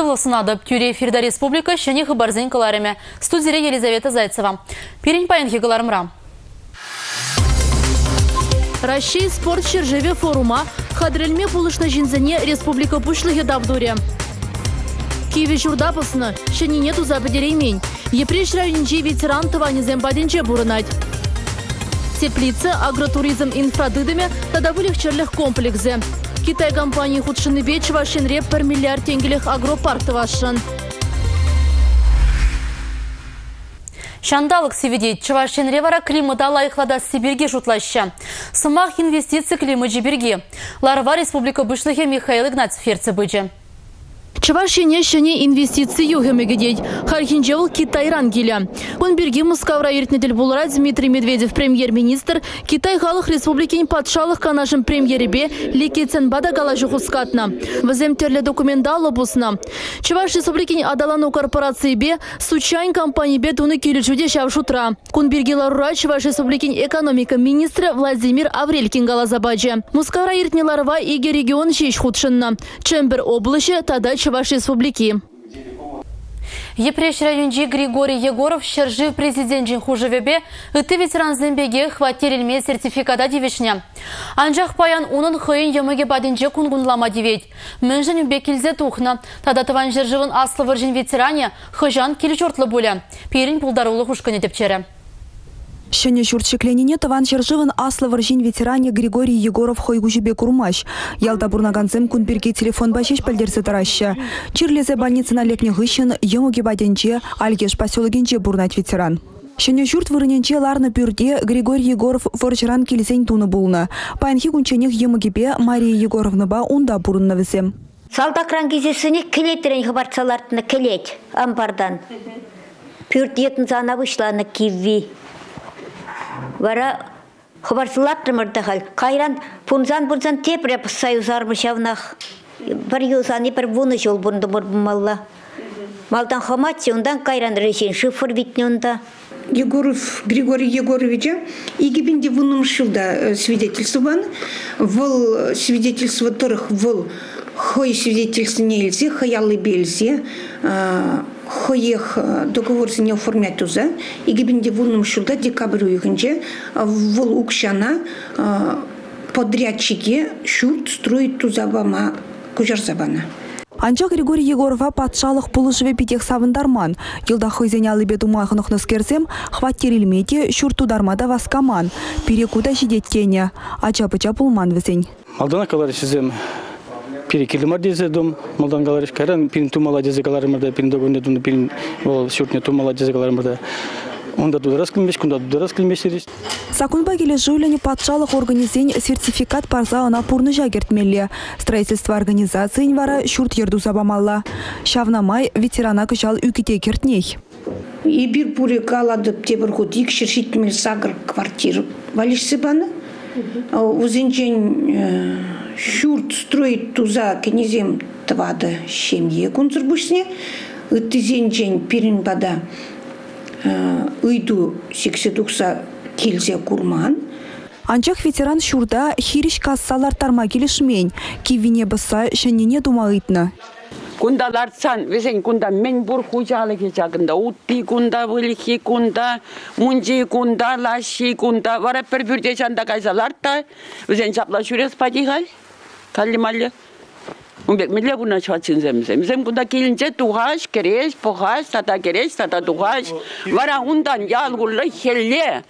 сывлысынады. Тюре эфирда республика шыне хыбарзын кыларыме. Студире Елизавета Зайцева. Перень паянхи кыларымра. Россия спорт шержеве форума хадрельме пулышна жинзене республика пушлыхе давдуре. Киеве журдапысны, шынине туза бедереймень. Епреш районинче ветеран тыванезем баденче бурынать. Теплица, агротуризм инфрадыдыме, тадавылих черлих комплексе. Китай компании худшыны беч вашын реп 1 миллиард тенгелих агропарк вашын. Шандалық севедей Чывашен ревара климата лайықлада Сибирге жұтлаща. Сымақ инвестиция климат жіберге. Ларва республика бұшлығы Михаил Игнатьев бөджі. Чавашине шыне инвестиции юхемегедей. Хархинжевыл Китайран келі. Он берге Мускавра ертнедель булра Дмитрий Медведев премьер-министр Китай халық республикин патшалық канашын премьеребе лекецен бада гала жүхускатна. Візем терлі документалы бұсына. Чаваш республикин адалану корпорации бе случайн компании бе туны келі жүде шавшутра. Кун берге ларура Чаваш республикин экономика министрі Владимир Аврелькин гала забаджы. Мускавра ертнеларва иге регион шеш худшынна. Чембер облышы тада Чуваш Республики. Епреш районжи Григорий Егоров шержи президент жин хужевебе ыты ветеран зымбеге хваттерелме сертификата дивишня. Анжақ паян унын хыйын емеге бадынже кунгунлама дивет. Мэнжін бекілзе тухна. Тада тыван жерживын аслы выржин ветеране хыжан келі жортлы бұля. Перін пулдарулы хушканы депчері. Шыне журтшекленіне таван жыржывын аслы варжин ветеране Григорий Егоров хойгужебе курмаш. Ялда бурнаганзем кунберге телефон башеш тараща. Чирлезе больницына лекне гыщын емуге баденче альгеш поселогенче бурнать ветеран. Шыне журт вырыненче ларны пюрде Григорий Егоров варжыран келесен туны булны. Паянхи кунченех емугебе Мария Егоровна ба унда бурынны візем. Салдакран кезесіне келет амбардан. Пюрт етін зана вышланы кивви. Вара хабарсылаттырмырды хал. Кайран пунзан пунзан тепре союзар шавнах. Бір юзаны бір вуны жол бұрынды. Малдан хаматси, ондан кайран решен шифр витне онда. Егоров Григорий Егоровича игибинде вунум шилда свидетельствован. Вол свидетельство торых вол хой свидетельство нельзя, хаялы бельзе, хоех договор не оформлять туза, игибинде вунум шилда декабрь уйгынже вол укшана подрядчики шурт строит тузабама кужарзабана. Анча Григорий Егорова патшалық пулышыве питех савындарман. Йылда хызен алыбе думайхынықны скерсем, хваттерилмете шуртудармада васкаман. Перекуда жидеттене. Ача-пыча пулман візен. Алдана калар сізем перекелімар дезедім. Малдан калар кайран пин тумала дезегаларымырда, пин догонде думды пин ол шуртне тумала дезегаларымырда. Онда дударас кілмеш, кунда дударас кілмеш дедіш. Сакунба келе жуйлені патшалық организен сертификат парза ана пурны жагертмелі. Строительство организациян вара шурт ерду забамалла. Шавнамай ветерана кышал үкіте кертней. И бир пуре каладып тебір ход икшір шитмел сагыр квартир валишсы баны. Узенчен шурт строит туза кенезем твада шемье кунцыр бушне. Ыттызенчен пирин бада ыйду секседукса келзе курман. Анчах ветеран шурда хириш кассалар тарма келішмен. Кивине баса шанене думағытны. Кундалар сан, весен кунда мен бур хужалы кечагында, утти кунда, вылхи кунда, мунжи кунда, лаши кунда, вара пір бүрде жанда кайсалар та, весен чапла жүрес падихай, калли-малли. Умбек миле буна чачын земзем. Зем кунда келинче тухаш, кереш, похаш, тата кереш, тата тухаш. Вара ундан ялгулы хелле.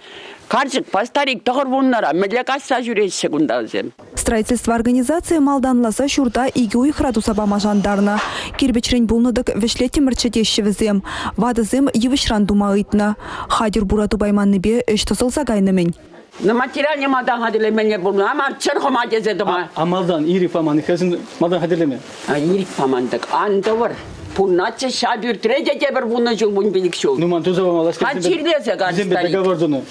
Карчык пастарик тығыр буннара, миле касса жүресе кунда зем. Строительство организации малданласа шурда иги уйхраду сабама жандарна. Кирбечрен булныдык вешле темірчетеші візем. Вадызем евішран думағытна. Хадир бурату байманныбе өш тосыл загайнымен. На материале мадан хадиле мене bunu ama çırhıma gezedim ha. Амалдан ири паманы хәзін мадан хәдерлеме. Ha yirik pamandık anda var. Punatça şabür trece bir bunu jul bun bilik şol. Нуман туза бамалаш. Ha çirdese Bizim bir karşıları. договор.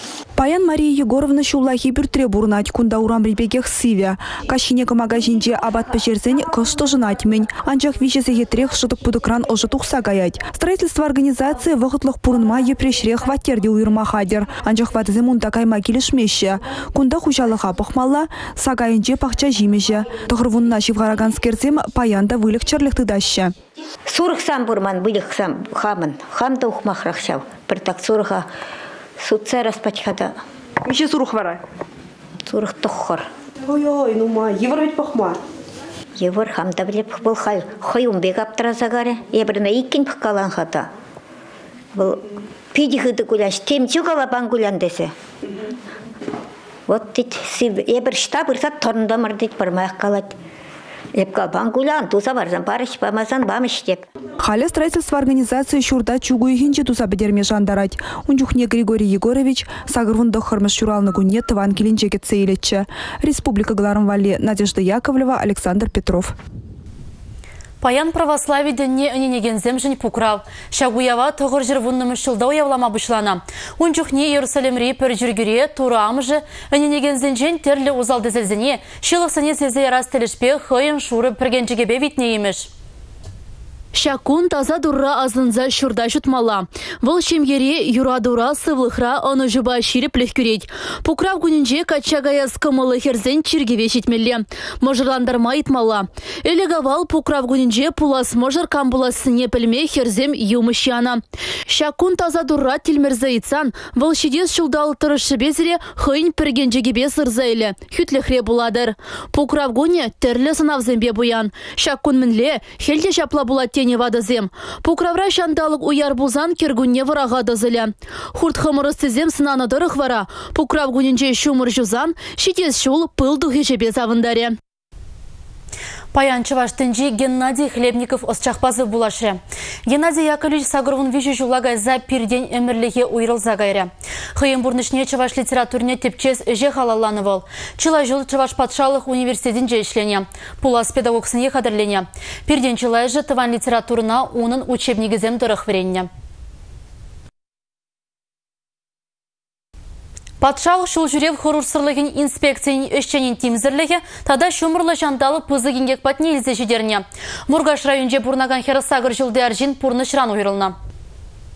Паян Мария Егоровна шуллахи бюртре бурнать кунда урам рибегех сывя. Кашине магазинже абат печерзен кышты жынать мен. Анчах вишесе хетрех шытык пудыкран ожы тухса гаять. Строительство организации вахытлых пурынма епрешре хваттерде уйырма хадер. Анчах ватызе мунда кайма килешмеше. Кунда хужалыха пахмалла, сагайынже пахча жимеше. Тұғырвунна шивгараган скерзем паянда вылық черліхті даща. Сурық сам бұрман вылық сам хамын. Хамда ухмахрах шау. Бір так сурыға Сутса распачхада. Меше сурух вара. Сурух туххор. Ой-ой, ну ма, евровать пахма. Евор хамда білеп бұл хай хойым бек аптыразагаре. Ебірна иккен пыққалан хата. Бұл пиди хыды гуляш, темчу калапан гулян десе. Вот дит, ебір штаб ырсат торындамыр дит бармақ калат. Епка бангулян, туса барзан барыш, бамасан бамыш деп. Халя строительство организации шурда чугу ихинче туса бедерме жандарать. Унчухне Григорий Егорович сагырвун дохармыш шуралны гуне тыван келинчеке цейлетче. Республика Гларым Вали Надежда Яковлева, Александр Петров. Паян православий дінне үненеген земжін пукрав. Шагуява тұғыр жыр вұннымы шылда уявлама бұшлана. Унчухне Иерусалимри пір жүргіре туры амыжы үненеген зенжен терлі узалды зілзіне, шылықсыне сезе ярас тілішпе хойын шуры піргенчігебе витне емеш. Шакун таза дурра азынза шурда жұтмала. Вұл шемгере юрадура сывлықра оны жұба ширіп лехкүрет. Пукрав күнінже качагая скымылы херзен чиргеве шетмелі. Можырландарма итмала. Элегавал пукрав күнінже пулас можыр камбуласыне пілме херзем юмышяна. Шакун таза дурра тілмерза итсан, вұл шидес шулдал тұрышы безіре хыйн піргенжегебе сырзайлы. Хүтліхре буладыр. Пукрав күні тірлі сынавзембе буян. Шакун мінле, хелде шапла булат тене вадызем. Пукравра шандалык уяр бузан кергунне варага дызыля. Хурт хымыры сізем сынаны дырық вара. Пукрав гунінже шумыр жузан, шитес шул пыл духешебе завындаре. Паян Чываштынжи Геннадий Хлебников осчақпазы булашы. Геннадий Яковлевич Сагырвын вижу жулагай за пирден өмірліге уйрыл загайры. Хыйын бурнышне Чываш литературне тепчес же халалланы бол. Чыла жыл Чываш патшалық университетін же. Пулас педагогсыне қадырлене. Пирден чылай же тыван литературына унын учебнигізем дырық веренне. Патшалық шул жүрев хұрырсырлығын инспекцияның өшченін тимзірлігі, тада шумырлы жандалы пызы кенгек патне елзе жедеріне. Мұргаш районже бұрнаган херасагыр жылды әржин пұрны шыран ойрылына.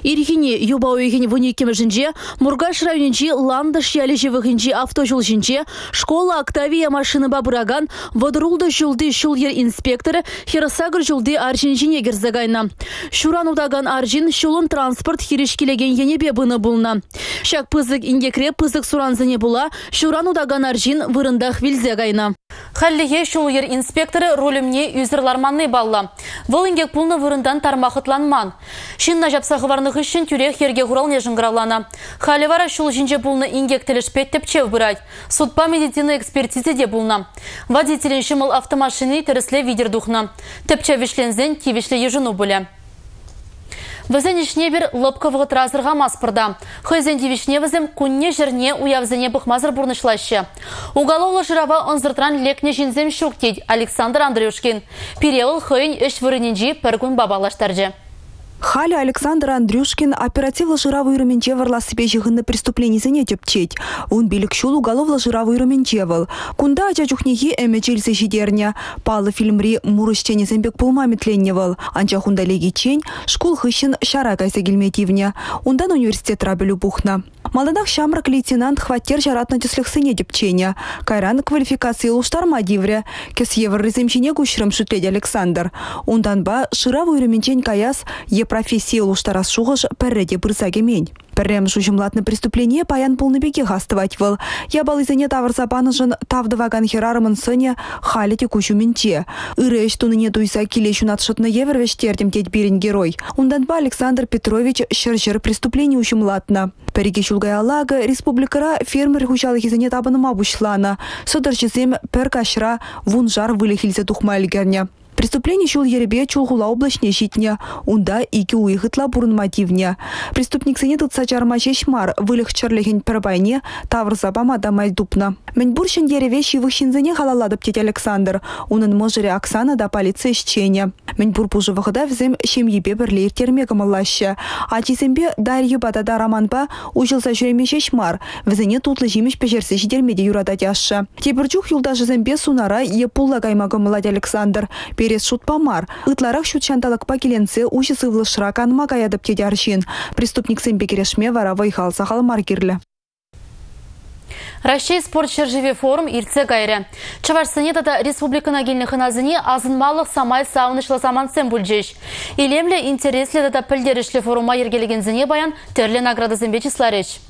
Ирхине юба ойген вуникеме жінже, Мургаш районинчи ландыш ялі живығынчи автожул школа Октавия машины бабыраган, водырулды жылды шулер инспекторы Херасагыр жылды аржин жіне герзагайна. Шуран удаган аржин шулын транспорт хиришкелеген енебе бұны бұлна. Шак пызык ингекре пызык суранзыне була, шуран удаган аржин вырындах вилзегайна. Халлиге шулер инспекторы ролімне юзерларманны балла. Выл ингек пулны вырындан тармақытланман. Шинна жапсағы варных үшін тюрех ерге құралне жыңғыралана. Халі вара шул жинже пулны ингек тілішпет тепчев бұрайд. Судпа медицина экспертизе де бұлна. Водителін шымыл автомашины тірісле видер духна. Тепчев вишлензен кивишле ежіну бұлі. Візен ішне бір лопковығы тразырға маспырда. Хойзен девишне візім күнне жерне уявзене бұқмазыр бұрнышлашы. Уголовлы жырава онзыртран лекне жинзем Александр Андрюшкин. Перевыл хойын үш вырыненжі бір күн бабалаштаржы. Халя Александр Андрюшкин оперативлы жыравы үріменче варла себе жығынны преступленисіне тепчет. Он билік шул уголовлы жыравы үріменче выл. Кунда ача чухнехи әмі челсі жидерне. Палы фильмри мурышчене зэмбек пулма метленне выл. Анча хунда леги чень школ хыщын шара гельметивне. Ундан университет рабелю бухна. Маладах шамрак лейтенант хваттер жаратна тюслехсыне депчене. Кайран квалификации луштарма дивре. Кес евр реземчине гушрым шутледь Александр. Ундан ба шыравы үріменчен каяс е профессия луштарас шуғыш пәрреде бұрзаге мен. Піррем жужымлатны преступление паян полны беге хастывать выл. Я бал изене тавр запанышын тавдываган херарымын сыне халите кучу менче. Иры эш туныне туйса килещу надшытны евр вештертем теть бирин герой. Ундан ба Александр Петрович шыр-шыр преступление ущумлатна. Переге шулгай алага республикара фермер хучалы хизене табыныма бушлана. Содыр чизем пер кашра вун жар вылехилзе тухма илгерне. Преступление шул еребе чулгула облачне щитне. Унда ики уйхытла бурнмативне. Преступник сене тытса чарма шешмар, вылых чарлеген тавр забама да майдупна. Менбуршин ереве шивых шинзене халаладып тет Александр. Унын можере Оксана да полиция исчене. Менбур пужы вахыда взем шемьебе бірлер терме кымыллашы. А чизембе Дарья батада романба ужылса жүреме шешмар. Візіне тутлы жемеш пешерсе жидермеде юрада тяшы. Тебірчух юлда жызембе сунара епулла кымылладь Александр. Перес шутпамар. Ытларах шут шанталықпа келенсе ужы сывлышыра канма каядып тедяршин. Преступник сэмбе керешме вара вайхал сахал маркерлі. Россия спорт шержеве форум ирце гайры. Чавашсыне тата республикана келіні хыназыне азынмалық самай саунышлы самансен бүлжеш. Илемлі интереслі тата пілдерішлі форума ергелеген баян терлі награды зімбечісларыш.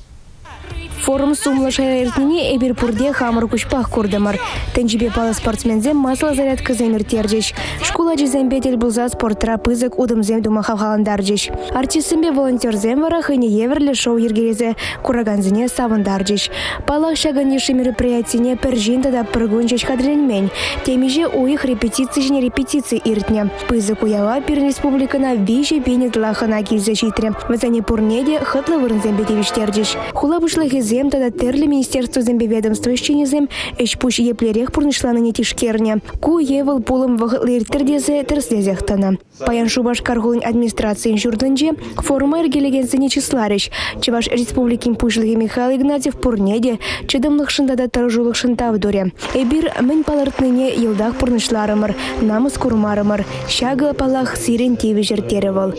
Форум сумлы шайыртыне эбир пурде хамыр кучпах курдымыр. Тенчибе палы спортсмензе масла зарядка земір терджеш. Школа жезембетел булза спорттра пызык удымзем дума хавхаландарджеш. Артисымбе волонтерзем вара хыне еверлі шоу ергерезе кураганзыне савындарджеш. Палах шагынеші мероприятине пержинта да прыгунчеш кадренмен. Темиже уих репетиции жіне репетиции иртне. Пызык уяла пир республикана виже бенет лахана килзе шитре. Вазане пурнеде хытлы вырнзембетевиш терджеш. Хула вышлых зем тада терлі министерство зембе ведомство ищенезем эш пуш еплерех не тишкерне. Ку евыл пулым вғылыртердезе тірслезехтана. Паян шубаш каргулын администрациян журдынже форума эргелегенсене числарыш. Чеваш республикин пушлығы Михаил Игнатьев пурнеде чыдымлық шындада таржулық шынтав дуре. Эбир мен палыртныне йылдах пурнышларымыр, намыс курмарымыр. Шагы палах сирен теві жертеревал.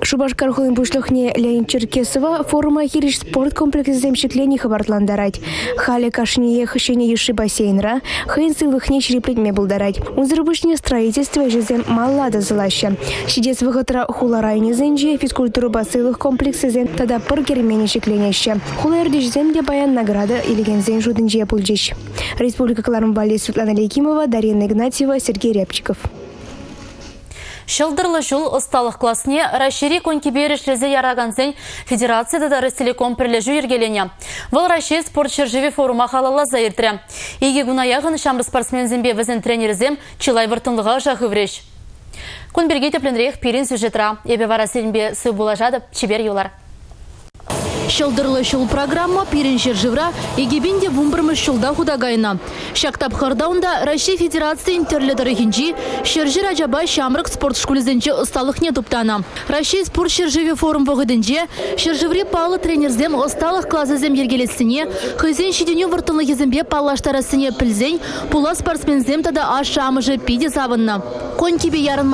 Шубаш каргулын пушлықне Леонид Черкесова форума хириш спорт комплекс земшиклени хабартландарать. Хали кашние хышене юши бассейнра, хын сылыхне шриплетме булдарать. Узрыбышне строительство жезем маллада злаща. Сидец выготра хуларайне зенже физкультуру басылых комплексы зен тада пыр керемене шекленеще. Хулаердиш земде баян награда илеген зен жудынже. Республика Кларм Вали Светлана Лейкимова, Дарья Игнатьева, Сергей Рябчиков. Шылдырлы жыл ұсталық классне Рашири конкиберешлезе яраганзен Федерацияда да Ростелеком пірлежу ергелене. Выл Раши спорт шержеве форума халала заиртре. Иге гунаяғын шамры спортсмензембе візен тренерзем Чилай выртынлыға жағы вреш. Күнберге тепленрек пирин сюжетра. Ебе вара селінбе сы булажады чебер юлар. Шылдырлы шыл программа пирин жыржывра егебенде вумбырмы шылда худагайна. Шактап хардаунда Россия Федерации интерлі дырыхинчи шыржыр ажаба шамрык спорт школезенче ысталық не туптана. Россия спорт шыржыве форум вғыдынче шыржывре палы тренерзем ысталық классызем ергелесіне хызен шиденю выртылы езембе паллаштарасыне пілзен пула спортсмензем тада аш шамыжы пиде савынна. Конь тебе ярын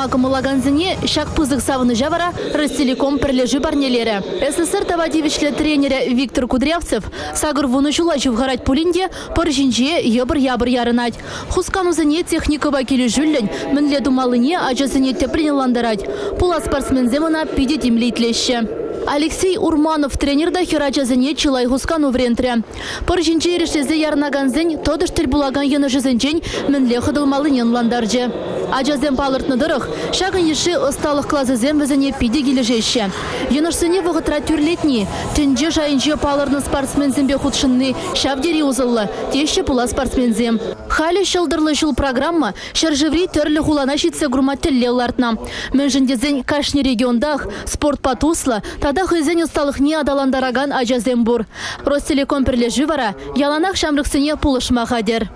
шак савыны жавара Ростелеком пірлежі барнелері. СССР тавадевичлі тренера Виктор Кудрявцев сагыр вуны жулачев гарать пулинде паржинже ебір ябыр ярынать. Хусканузыне техникова келі жүллін, мінле думалыне ажасыне тепренеландарать. Пула спортсменземына пиде темлейтлеші. Алексей Урманов тренерда херачазыне чылай хускану врентре. Паржинже решезе ярнаганзен тодыш тіл булаган ені жизенчен мінле хыдылмалынен ландаржы. Ажазен палыртныдырых, шағын еші ысталық клазызен візіне пиде кележеші. Енышсыне вғытра түрлетні, тінже жайынче палырны спортсмензембе худшынны шавдери узылы, теші пула спортсмензем. Халі шылдырлы жыл программа шаржыври түрлі хулана шитсе груматтелле лартна. Мөнжіндезен кашни региондах спорт патуслы, тада хызен усталық не адаландараган ажазен бур. Ростелеком пірле живара, яланақ шамрықсыне пулышма хадер.